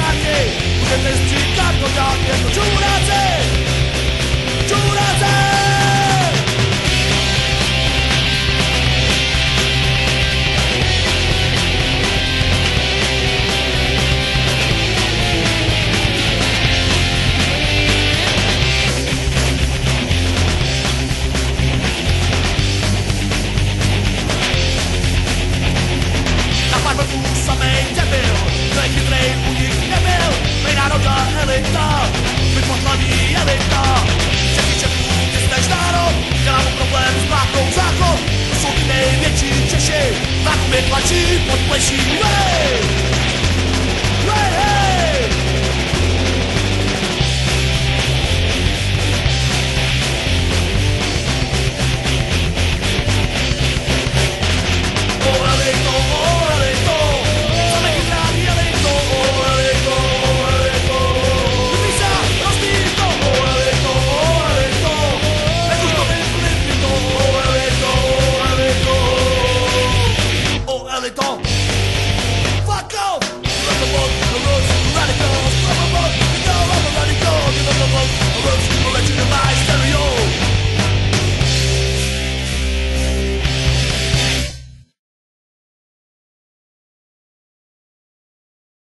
Sharky, porque te estoy cargo ya, viendo chula. what was she wearing?